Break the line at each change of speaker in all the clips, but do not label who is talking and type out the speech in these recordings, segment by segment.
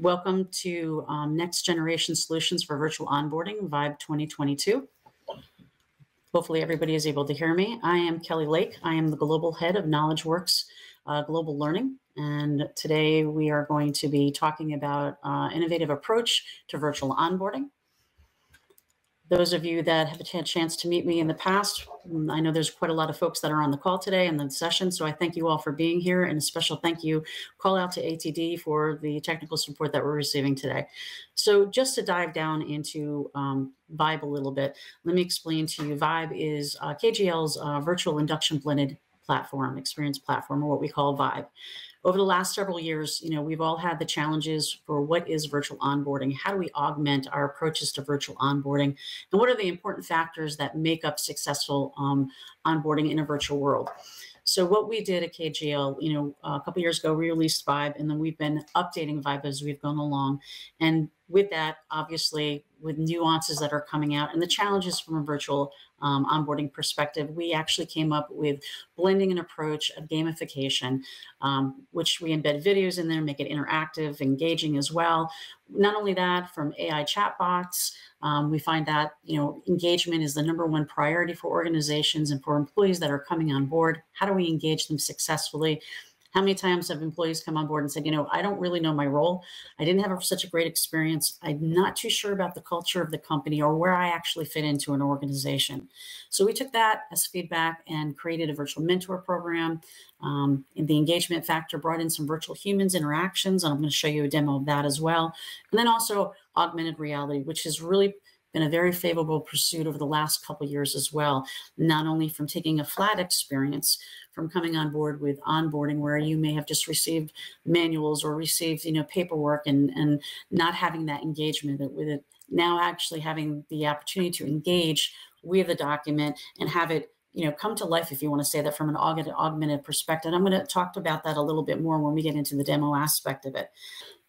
Welcome to um, Next Generation Solutions for Virtual Onboarding, VIBE 2022. Hopefully everybody is able to hear me. I am Kelly Lake. I am the Global Head of KnowledgeWorks uh, Global Learning. And today we are going to be talking about uh, innovative approach to virtual onboarding. Those of you that have had a chance to meet me in the past, mm, I know there's quite a lot of folks that are on the call today and the session, so I thank you all for being here and a special thank you call out to ATD for the technical support that we're receiving today. So just to dive down into um, Vibe a little bit, let me explain to you. Vibe is uh, KGL's uh, virtual induction blended platform, experience platform, or what we call Vibe over the last several years, you know, we've all had the challenges for what is virtual onboarding? How do we augment our approaches to virtual onboarding? And what are the important factors that make up successful um, onboarding in a virtual world? So what we did at KGL, you know, a couple years ago, we released Vibe, and then we've been updating Vibe as we've gone along. And with that, obviously, with nuances that are coming out and the challenges from a virtual um, onboarding perspective, we actually came up with blending an approach of gamification, um, which we embed videos in there, make it interactive, engaging as well. Not only that, from AI chatbots, um, we find that you know engagement is the number one priority for organizations and for employees that are coming on board. How do we engage them successfully? How many times have employees come on board and said, you know, I don't really know my role. I didn't have such a great experience. I'm not too sure about the culture of the company or where I actually fit into an organization. So we took that as feedback and created a virtual mentor program. Um, the engagement factor brought in some virtual humans interactions. And I'm going to show you a demo of that as well. And then also augmented reality, which has really been a very favorable pursuit over the last couple years as well, not only from taking a flat experience, from coming on board with onboarding where you may have just received manuals or received you know paperwork and and not having that engagement with it. Now actually having the opportunity to engage with the document and have it you know come to life if you want to say that from an augmented perspective. And i'm going to talk about that a little bit more when we get into the demo aspect of it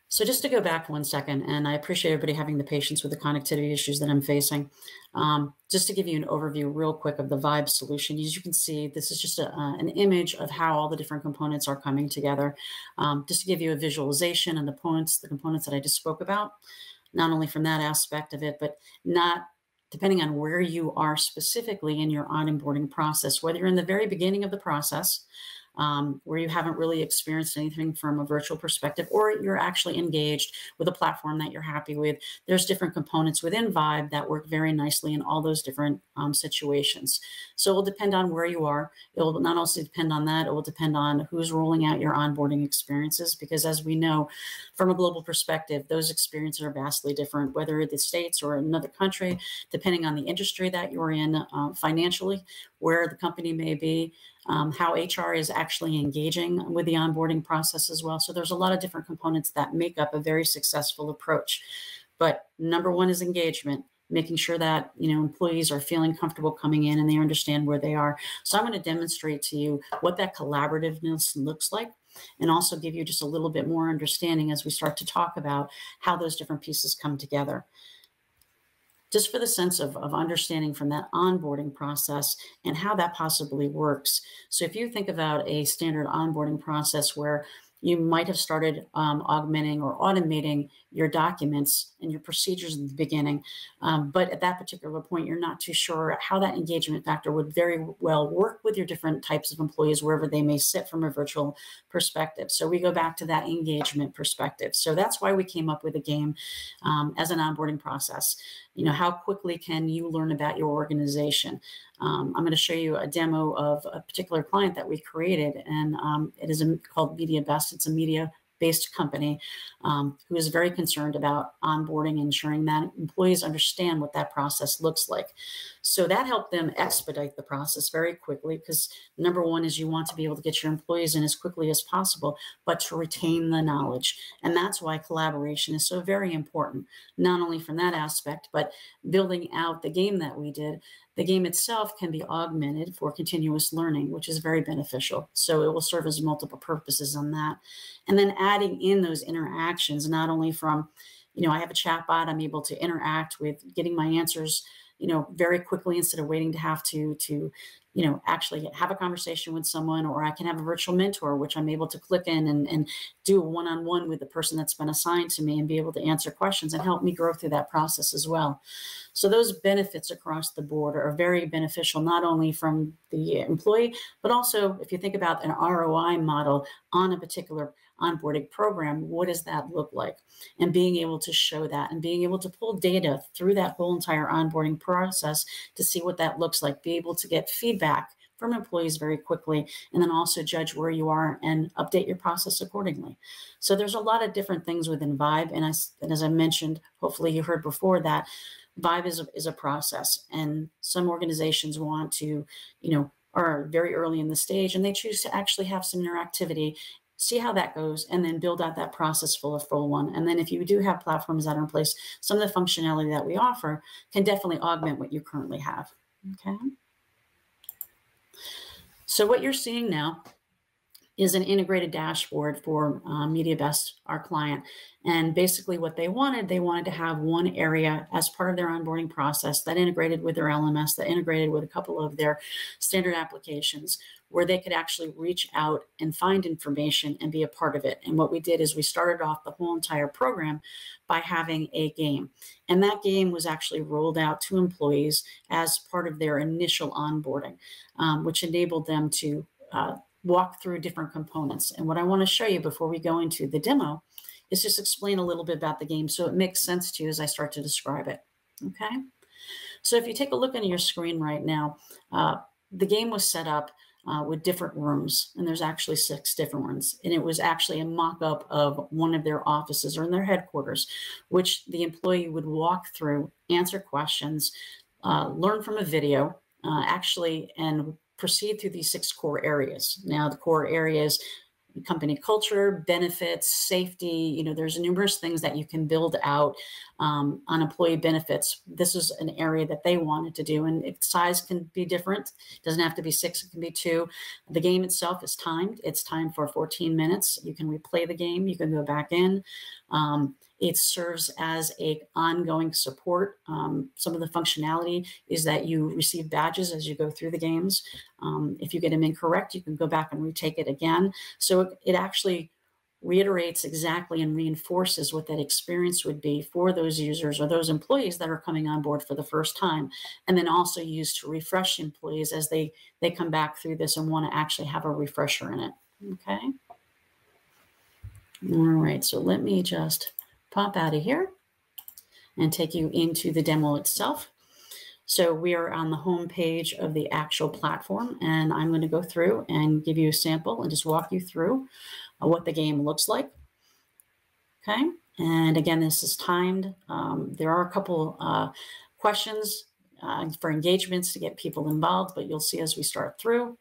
so just to go back one second, and I appreciate everybody having the patience with the connectivity issues that I'm facing. Um, just to give you an overview real quick of the Vibe solution, as you can see, this is just a, uh, an image of how all the different components are coming together. Um, just to give you a visualization and the points, the components that I just spoke about, not only from that aspect of it, but not depending on where you are specifically in your onboarding process, whether you're in the very beginning of the process, um, where you haven't really experienced anything from a virtual perspective, or you're actually engaged with a platform that you're happy with. There's different components within Vibe that work very nicely in all those different um, situations. So it will depend on where you are. It will not also depend on that, it will depend on who's rolling out your onboarding experiences, because as we know, from a global perspective, those experiences are vastly different, whether the States or another country, depending on the industry that you're in uh, financially, where the company may be, um, how HR is actually engaging with the onboarding process as well. So there's a lot of different components that make up a very successful approach. But number one is engagement making sure that you know employees are feeling comfortable coming in and they understand where they are so i'm going to demonstrate to you what that collaborativeness looks like and also give you just a little bit more understanding as we start to talk about how those different pieces come together just for the sense of, of understanding from that onboarding process and how that possibly works. So if you think about a standard onboarding process where you might have started um, augmenting or automating your documents and your procedures in the beginning. Um, but at that particular point, you're not too sure how that engagement factor would very well work with your different types of employees, wherever they may sit from a virtual perspective. So we go back to that engagement perspective. So that's why we came up with a game um, as an onboarding process. You know, how quickly can you learn about your organization? Um, I'm going to show you a demo of a particular client that we created, and um, it is a, called Media Best. It's a media based company um, who is very concerned about onboarding, ensuring that employees understand what that process looks like. So that helped them expedite the process very quickly because number one is you want to be able to get your employees in as quickly as possible, but to retain the knowledge. And that's why collaboration is so very important, not only from that aspect, but building out the game that we did the game itself can be augmented for continuous learning, which is very beneficial. So it will serve as multiple purposes on that. And then adding in those interactions, not only from you know, I have a chatbot. I'm able to interact with getting my answers, you know, very quickly instead of waiting to have to to you know actually have a conversation with someone or i can have a virtual mentor which i'm able to click in and, and do a one-on-one with the person that's been assigned to me and be able to answer questions and help me grow through that process as well. So those benefits across the board are very beneficial not only from the employee but also if you think about an roi model on a particular onboarding program, what does that look like? And being able to show that and being able to pull data through that whole entire onboarding process to see what that looks like, be able to get feedback from employees very quickly, and then also judge where you are and update your process accordingly. So there's a lot of different things within Vibe. And as, and as I mentioned, hopefully you heard before that, Vibe is a, is a process. And some organizations want to, you know, are very early in the stage and they choose to actually have some interactivity see how that goes, and then build out that process for a full one. And then if you do have platforms that are in place, some of the functionality that we offer can definitely augment what you currently have. Okay. So what you're seeing now is an integrated dashboard for uh, MediaBest, our client. And basically, what they wanted, they wanted to have one area as part of their onboarding process that integrated with their LMS, that integrated with a couple of their standard applications, where they could actually reach out and find information and be a part of it. And what we did is we started off the whole entire program by having a game. And that game was actually rolled out to employees as part of their initial onboarding, um, which enabled them to uh, walk through different components. And what I want to show you before we go into the demo is just explain a little bit about the game so it makes sense to you as I start to describe it. Okay. So if you take a look on your screen right now, uh, the game was set up uh, with different rooms, and there's actually six different ones. And it was actually a mock up of one of their offices or in their headquarters, which the employee would walk through, answer questions, uh, learn from a video, uh, actually, and proceed through these six core areas. Now, the core areas company culture, benefits, safety. You know, there's numerous things that you can build out um, on employee benefits. This is an area that they wanted to do, and size can be different. It doesn't have to be six; it can be two. The game itself is timed. It's timed for 14 minutes. You can replay the game. You can go back in. Um, it serves as a ongoing support. Um, some of the functionality is that you receive badges as you go through the games. Um, if you get them incorrect, you can go back and retake it again. So it, it actually reiterates exactly and reinforces what that experience would be for those users or those employees that are coming on board for the first time and then also used to refresh employees as they they come back through this and want to actually have a refresher in it okay all right so let me just pop out of here and take you into the demo itself. So we are on the home page of the actual platform, and I'm going to go through and give you a sample and just walk you through uh, what the game looks like. Okay, and again, this is timed. Um, there are a couple uh, questions uh, for engagements to get people involved, but you'll see as we start through.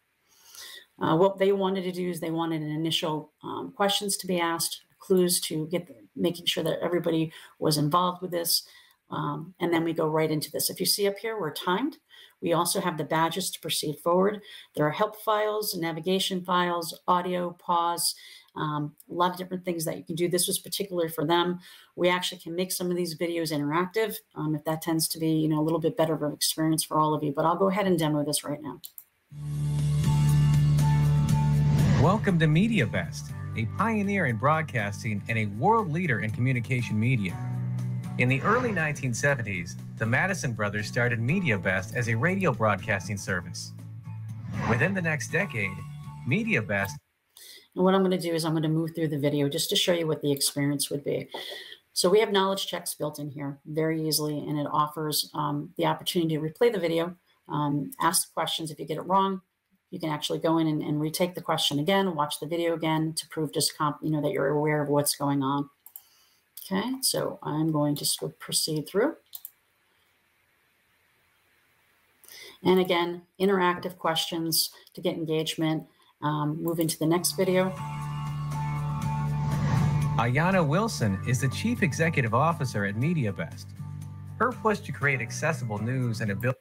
Uh, what they wanted to do is they wanted an initial um, questions to be asked, clues to get making sure that everybody was involved with this. Um, and then we go right into this. If you see up here, we're timed. We also have the badges to proceed forward. There are help files, navigation files, audio, pause, um, a lot of different things that you can do. This was particular for them. We actually can make some of these videos interactive um, if that tends to be, you know, a little bit better of an experience for all of you. But I'll go ahead and demo this right now.
Welcome to MediaBest a pioneer in broadcasting and a world leader in communication media. In the early 1970s, the Madison brothers started MediaBest as a radio broadcasting service. Within the next decade, MediaBest.
And what I'm going to do is I'm going to move through the video just to show you what the experience would be. So we have knowledge checks built in here very easily, and it offers um, the opportunity to replay the video, um, ask questions if you get it wrong, you can actually go in and, and retake the question again, watch the video again to prove just comp, you know, that you're aware of what's going on. Okay, so I'm going to proceed through. And again, interactive questions to get engagement. Um, move into the next video.
Ayana Wilson is the Chief Executive Officer at MediaBest. Her push to create accessible news and ability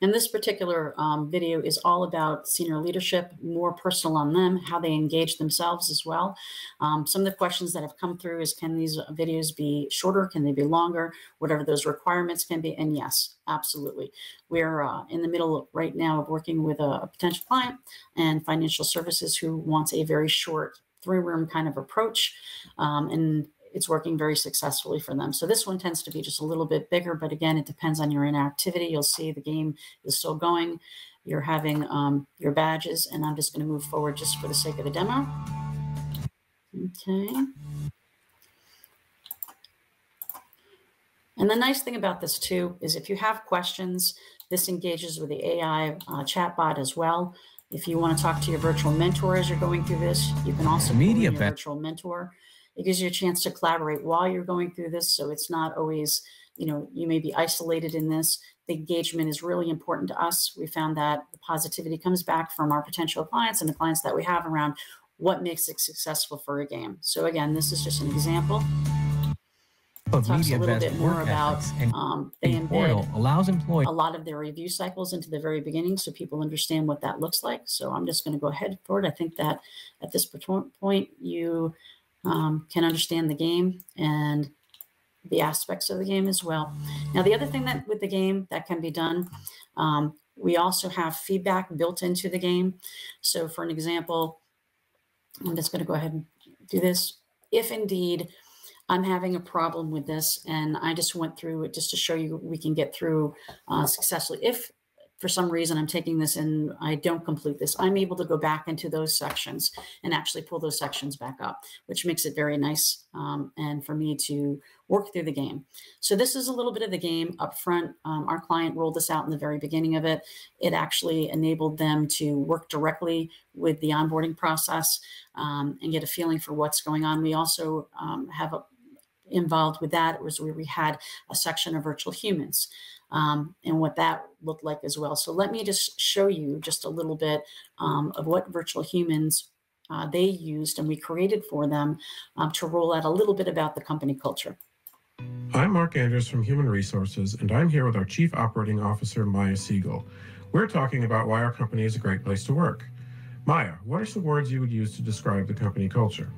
And this particular um, video is all about senior leadership, more personal on them, how they engage themselves as well. Um, some of the questions that have come through is can these videos be shorter? Can they be longer? Whatever those requirements can be. And yes, absolutely. We're uh, in the middle right now of working with a, a potential client and financial services who wants a very short three room kind of approach. Um, and it's working very successfully for them. So this one tends to be just a little bit bigger, but again, it depends on your inactivity. You'll see the game is still going. You're having um, your badges, and I'm just going to move forward just for the sake of the demo. Okay. And the nice thing about this too is if you have questions, this engages with the AI uh, chatbot as well. If you want to talk to your virtual mentor as you're going through this, you can also media your virtual mentor it gives you a chance to collaborate while you're going through this. So it's not always, you know, you may be isolated in this. The engagement is really important to us. We found that the positivity comes back from our potential clients and the clients that we have around what makes it successful for a game. So again, this is just an example.
Of talks a little bit more about um, they embed allows employees
a lot of their review cycles into the very beginning so people understand what that looks like. So I'm just going to go ahead for it. I think that at this point you um, can understand the game and the aspects of the game as well. Now, the other thing that with the game that can be done, um, we also have feedback built into the game. So for an example, I'm just going to go ahead and do this. If indeed I'm having a problem with this, and I just went through it just to show you we can get through uh, successfully. If for some reason I'm taking this and I don't complete this, I'm able to go back into those sections and actually pull those sections back up, which makes it very nice um, and for me to work through the game. So this is a little bit of the game up front. Um, our client rolled this out in the very beginning of it. It actually enabled them to work directly with the onboarding process um, and get a feeling for what's going on. We also um, have a, involved with that was where we had a section of virtual humans um, and what that looked like as well. So let me just show you just a little bit um, of what virtual humans uh, they used and we created for them um, to roll out a little bit about the company culture.
I'm Mark Andrews from Human Resources, and I'm here with our Chief Operating Officer, Maya Siegel. We're talking about why our company is a great place to work. Maya, what are some words you would use to describe the company culture?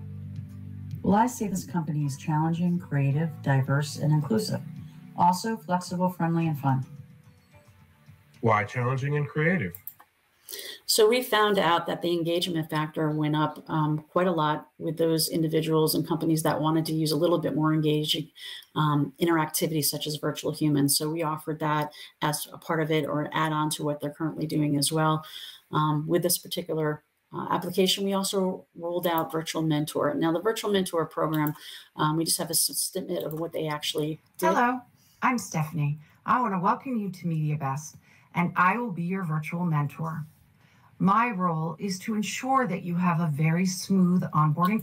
Well, I say this company is challenging, creative, diverse, and inclusive. Also flexible, friendly, and fun.
Why challenging and creative?
So we found out that the engagement factor went up um, quite a lot with those individuals and companies that wanted to use a little bit more engaging um, interactivity, such as virtual humans. So we offered that as a part of it or add on to what they're currently doing as well. Um, with this particular uh, application, we also rolled out Virtual Mentor. Now, the Virtual Mentor program, um, we just have a snippet of what they actually did.
Hello. I'm Stephanie. I want to welcome you to MediaBest, and I will be your virtual mentor. My role is to ensure that you have a very smooth onboarding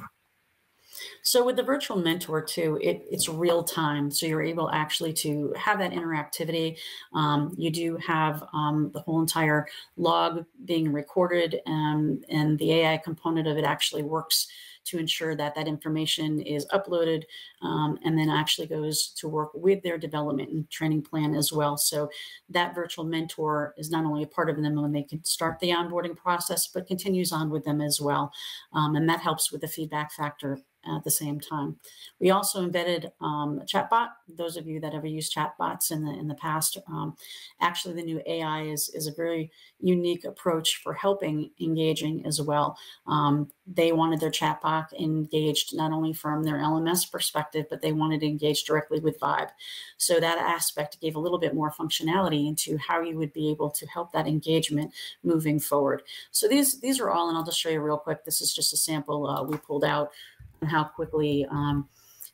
so with the virtual mentor too, it, it's real time. So you're able actually to have that interactivity. Um, you do have um, the whole entire log being recorded and, and the AI component of it actually works to ensure that that information is uploaded um, and then actually goes to work with their development and training plan as well. So that virtual mentor is not only a part of them when they can start the onboarding process, but continues on with them as well. Um, and that helps with the feedback factor at the same time. We also embedded um, a chatbot. Those of you that ever used chatbots in the in the past, um, actually the new AI is is a very unique approach for helping engaging as well. Um, they wanted their chatbot engaged not only from their LMS perspective, but they wanted to engage directly with Vibe. So that aspect gave a little bit more functionality into how you would be able to help that engagement moving forward. So these these are all, and I'll just show you real quick. This is just a sample uh, we pulled out and how quickly, um,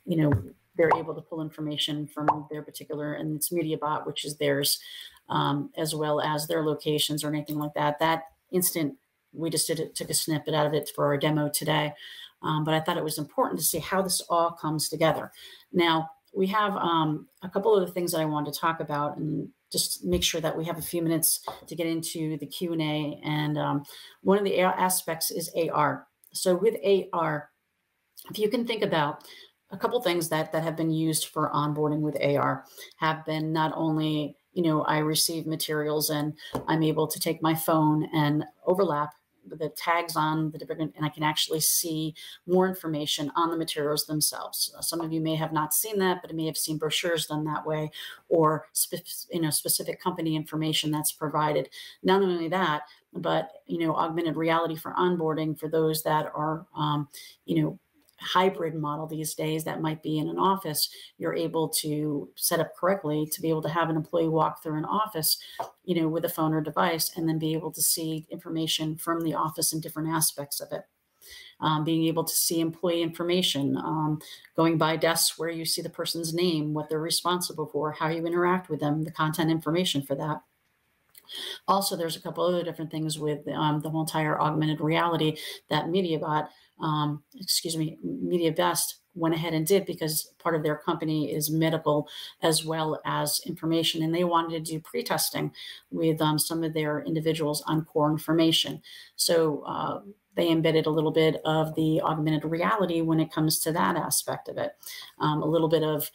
you know, they're able to pull information from their particular, and it's MediaBot, which is theirs, um, as well as their locations or anything like that. That instant, we just did it, took a snippet out of it for our demo today. Um, but I thought it was important to see how this all comes together. Now, we have um, a couple of the things that I wanted to talk about and just make sure that we have a few minutes to get into the Q&A. And um, one of the aspects is AR. So with AR, if you can think about a couple things that that have been used for onboarding with AR have been not only you know, I receive materials and I'm able to take my phone and overlap the tags on the different, and I can actually see more information on the materials themselves. Some of you may have not seen that, but may have seen brochures done that way, or you know specific company information that's provided. Not only that, but you know augmented reality for onboarding for those that are um, you know hybrid model these days that might be in an office, you're able to set up correctly to be able to have an employee walk through an office, you know, with a phone or device, and then be able to see information from the office and different aspects of it. Um, being able to see employee information, um, going by desks where you see the person's name, what they're responsible for, how you interact with them, the content information for that. Also, there's a couple other different things with um, the whole entire augmented reality that MediaBot um, excuse me, MediaBest went ahead and did because part of their company is medical as well as information. And they wanted to do pre testing with um, some of their individuals on core information. So uh, they embedded a little bit of the augmented reality when it comes to that aspect of it. Um, a little bit of,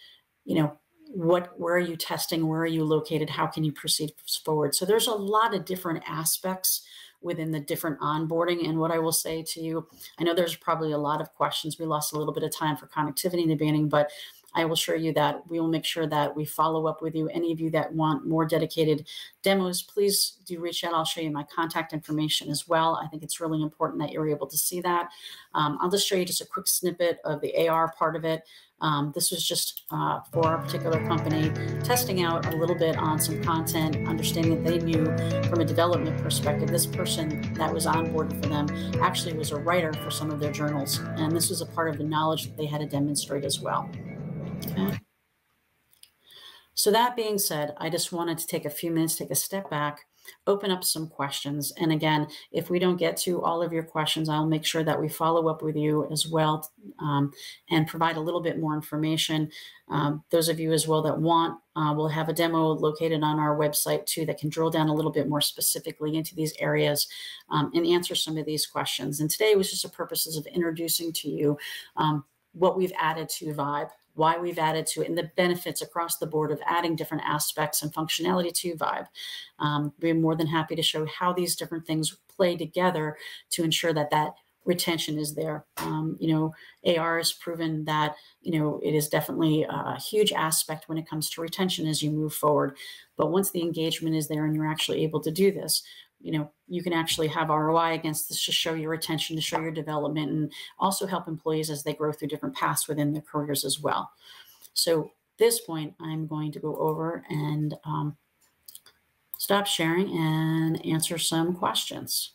you know, what where are you testing where are you located how can you proceed forward so there's a lot of different aspects within the different onboarding. And what I will say to you, I know there's probably a lot of questions. We lost a little bit of time for connectivity in the beginning, but I will assure you that we will make sure that we follow up with you. Any of you that want more dedicated demos, please do reach out. I'll show you my contact information as well. I think it's really important that you're able to see that. Um, I'll just show you just a quick snippet of the AR part of it. Um, this was just uh, for a particular company, testing out a little bit on some content, understanding that they knew from a development perspective, this person that was on board for them actually was a writer for some of their journals. And this was a part of the knowledge that they had to demonstrate as well. So that being said, I just wanted to take a few minutes, take a step back, open up some questions. And again, if we don't get to all of your questions, I'll make sure that we follow up with you as well um, and provide a little bit more information. Um, those of you as well that want, uh, we'll have a demo located on our website too that can drill down a little bit more specifically into these areas um, and answer some of these questions. And today was just the purposes of introducing to you um, what we've added to Vibe why we've added to it, and the benefits across the board of adding different aspects and functionality to Vibe. Um, we're more than happy to show how these different things play together to ensure that that retention is there. Um, you know, AR has proven that, you know, it is definitely a huge aspect when it comes to retention as you move forward. But once the engagement is there and you're actually able to do this, you know you can actually have ROI against this to show your attention, to show your development, and also help employees as they grow through different paths within their careers as well. So this point, I'm going to go over and um, stop sharing and answer some questions.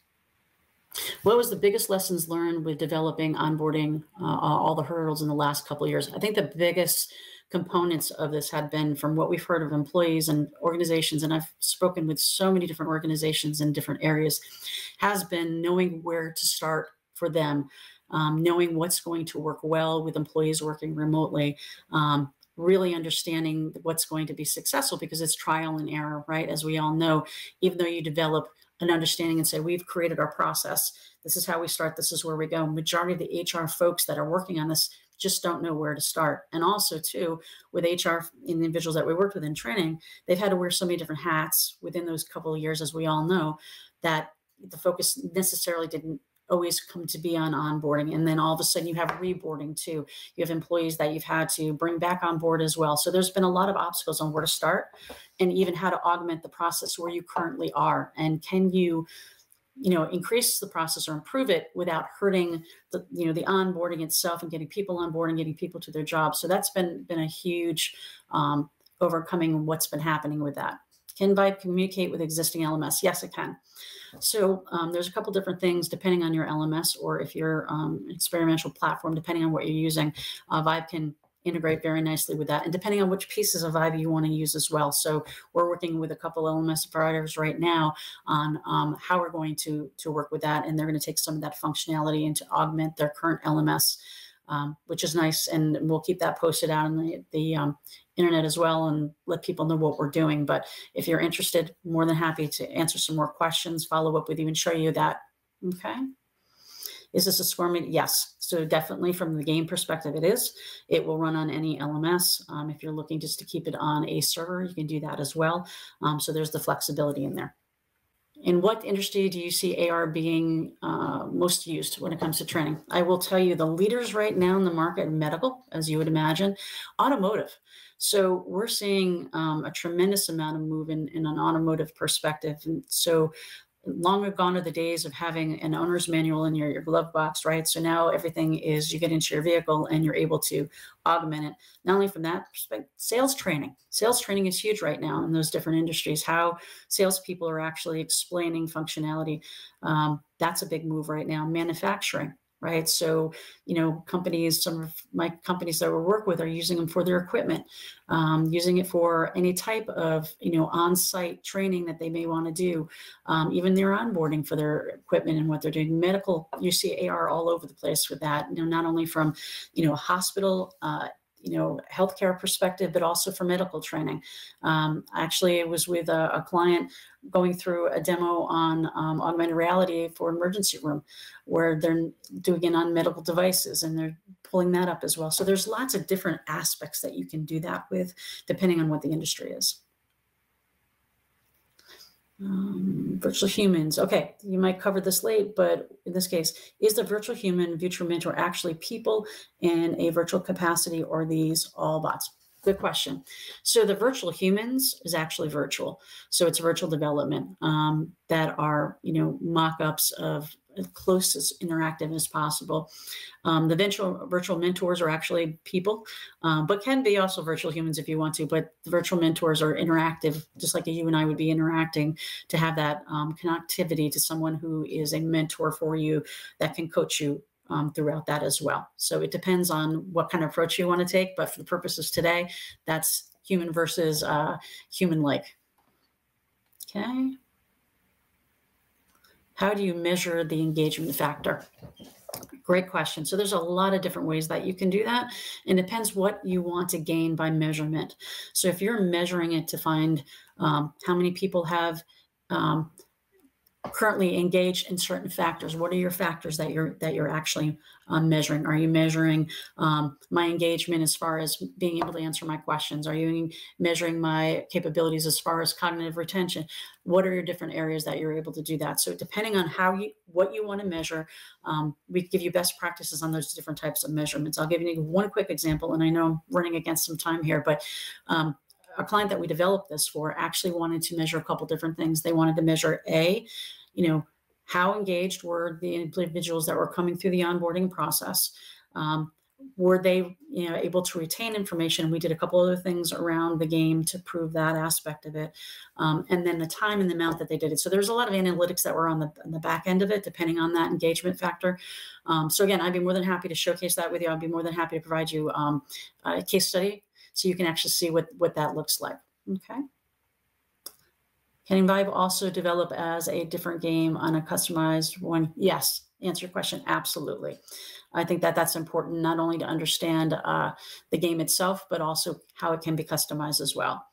What was the biggest lessons learned with developing onboarding uh, all the hurdles in the last couple years? I think the biggest components of this had been from what we've heard of employees and organizations, and I've spoken with so many different organizations in different areas, has been knowing where to start for them, um, knowing what's going to work well with employees working remotely. Um, really understanding what's going to be successful because it's trial and error, right? As we all know, even though you develop an understanding and say, we've created our process, this is how we start, this is where we go. Majority of the HR folks that are working on this just don't know where to start. And also, too, with HR individuals that we worked with in training, they've had to wear so many different hats within those couple of years, as we all know, that the focus necessarily didn't always come to be on onboarding. And then all of a sudden you have reboarding too. You have employees that you've had to bring back on board as well. So there's been a lot of obstacles on where to start and even how to augment the process where you currently are. And can you you know increase the process or improve it without hurting the you know the onboarding itself and getting people on board and getting people to their jobs. So that's been been a huge um, overcoming what's been happening with that. Can vibe communicate with existing lms yes it can. So um, there's a couple different things depending on your lms or if you're um, experimental platform depending on what you're using uh, vibe can integrate very nicely with that. And depending on which pieces of Vibe you want to use as well. So we're working with a couple LMS providers right now on um, how we're going to, to work with that. And they're going to take some of that functionality and to augment their current LMS, um, which is nice. And we'll keep that posted out on the, the um, internet as well and let people know what we're doing. But if you're interested, more than happy to answer some more questions, follow up with you and show you that. Okay. Is this SCORM Yes. So definitely from the game perspective, it is. It will run on any LMS. Um, if you're looking just to keep it on a server, you can do that as well. Um, so there's the flexibility in there. In what industry do you see AR being uh, most used when it comes to training? I will tell you the leaders right now in the market, medical, as you would imagine, automotive. So we're seeing um, a tremendous amount of move in, in an automotive perspective. And so long gone are the days of having an owner's manual in your, your glove box, right? So now everything is you get into your vehicle and you're able to augment it. Not only from that perspective, sales training. Sales training is huge right now in those different industries. How salespeople are actually explaining functionality. Um, that's a big move right now. Manufacturing right? So, you know, companies, some of my companies that we work with are using them for their equipment, um, using it for any type of, you know, on-site training that they may want to do, um, even their onboarding for their equipment and what they're doing. Medical, you see AR all over the place with that, you know, not only from, you know, hospital, uh, you know healthcare perspective, but also for medical training. Um, actually, it was with a, a, client going through a demo on um, augmented reality for emergency room, where they're doing it on medical devices and they're pulling that up as well. So there's lots of different aspects that you can do that with, depending on what the industry is. Um, virtual humans. Okay, you might cover this late, but in this case, is the virtual human virtual mentor actually people in a virtual capacity or these all bots? Good question. So the virtual humans is actually virtual. So it's virtual development um, that are, you know, mock-ups of close as interactive as possible. Um, the virtual virtual mentors are actually people, um, but can be also virtual humans if you want to. But the virtual mentors are interactive, just like you and I would be interacting to have that um, connectivity to someone who is a mentor for you that can coach you um, throughout that as well. So it depends on what kind of approach you want to take. But for the purposes today, that's human versus uh, human like. Okay. How do you measure the engagement factor? Great question. So there's a lot of different ways that you can do that. It depends what you want to gain by measurement. So if you're measuring it to find um, how many people have um, currently engaged in certain factors. What are your factors that you're that you're actually um, measuring? Are you measuring um, my engagement as far as being able to answer my questions? Are you measuring my capabilities as far as cognitive retention? What are your different areas that you're able to do that? So depending on how you what you want to measure um, we give you best practices on those different types of measurements. I'll give you one quick example and i know i'm running against some time here but a client that we developed this for actually wanted to measure a couple different things. They wanted to measure A, you know, how engaged were the individuals that were coming through the onboarding process? Um, were they you know able to retain information we did a couple other things around the game to prove that aspect of it um, and then the time and the amount that they did it so there's a lot of analytics that were on the, on the back end of it depending on that engagement factor um, so again i'd be more than happy to showcase that with you i'd be more than happy to provide you um, a case study so you can actually see what, what that looks like. Okay. Can Vibe also develop as a different game on a customized one? Yes. Answer your question. Absolutely. I think that that's important not only to understand uh, the game itself, but also how it can be customized as well.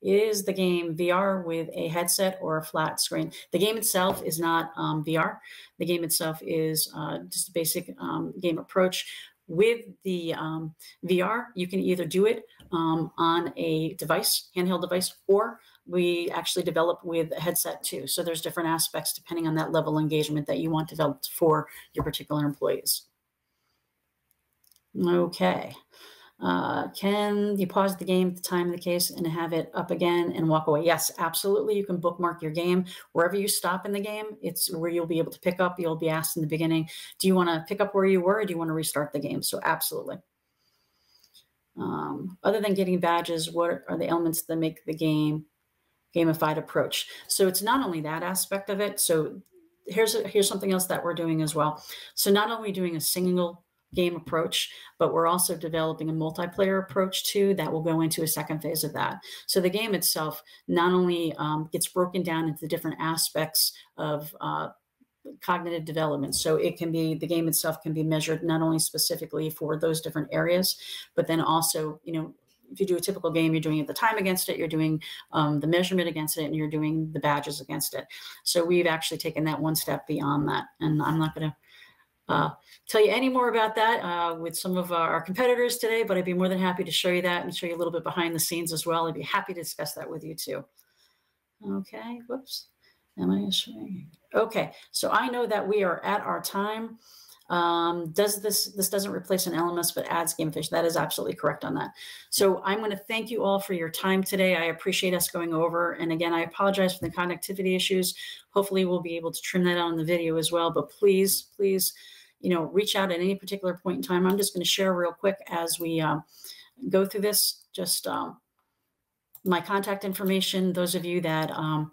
Is the game VR with a headset or a flat screen? The game itself is not um, VR. The game itself is uh, just a basic um, game approach with the um, VR, you can either do it um, on a device, handheld device, or we actually develop with a headset too. So there's different aspects depending on that level of engagement that you want developed for your particular employees. Okay. Uh, can you pause the game at the time of the case and have it up again and walk away? Yes, absolutely. You can bookmark your game wherever you stop in the game. It's where you'll be able to pick up. You'll be asked in the beginning, do you want to pick up where you were or do you want to restart the game? So absolutely. Um, other than getting badges, what are the elements that make the game gamified approach? So it's not only that aspect of it. So here's a, here's something else that we're doing as well. So not only doing a single game approach, but we're also developing a multiplayer approach too that will go into a second phase of that. So the game itself not only um, gets broken down into different aspects of uh, cognitive development. So it can be the game itself can be measured not only specifically for those different areas, but then also, you know, if you do a typical game, you're doing it the time against it, you're doing um, the measurement against it, and you're doing the badges against it. So we've actually taken that one step beyond that. And I'm not going to uh, tell you any more about that uh, with some of our competitors today, but I'd be more than happy to show you that and show you a little bit behind the scenes as well. I'd be happy to discuss that with you too. Okay, whoops. Am I showing? Okay, so I know that we are at our time. Um, does this, this doesn't replace an LMS, but adds Gamefish? That is absolutely correct on that. So I'm going to thank you all for your time today. I appreciate us going over. And again, I apologize for the connectivity issues. Hopefully we'll be able to trim that out in the video as well, but please, please, you know, reach out at any particular point in time. I'm just going to share real quick as we um, go through this, just um, my contact information, those of you that um,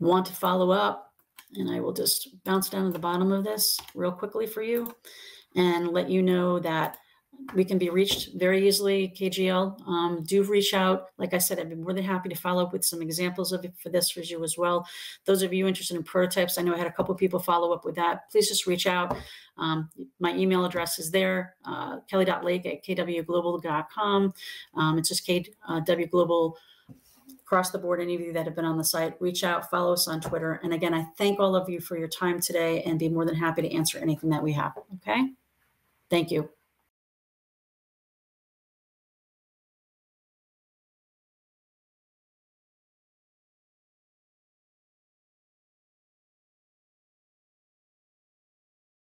want to follow up, and I will just bounce down to the bottom of this real quickly for you and let you know that we can be reached very easily. KGL, um, do reach out. Like I said, I'd be more than happy to follow up with some examples of it for this for you as well. Those of you interested in prototypes, I know I had a couple people follow up with that. Please just reach out. Um, my email address is there, uh, kelly.lake at kwglobal.com. Um, it's just kwglobal.com across the board, any of you that have been on the site, reach out, follow us on Twitter. And again, I thank all of you for your time today and be more than happy to answer anything that we have. Okay. Thank you.